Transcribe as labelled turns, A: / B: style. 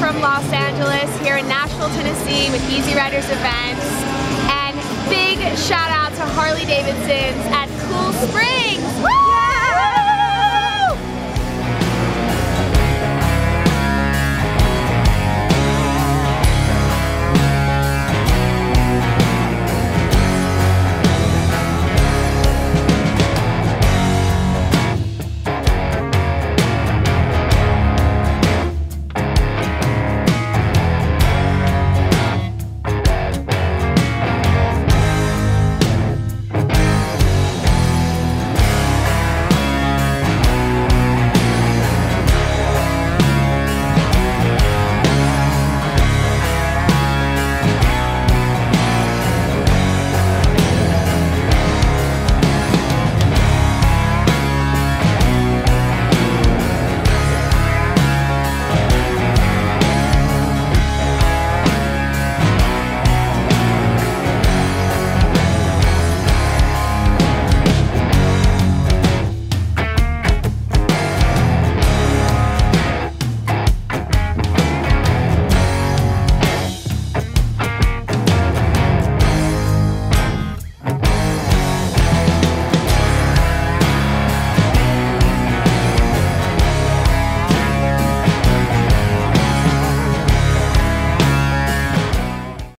A: from Los Angeles here in Nashville, Tennessee with Easyriders Events. And big shout out to Harley Davidson's at Cool Springs.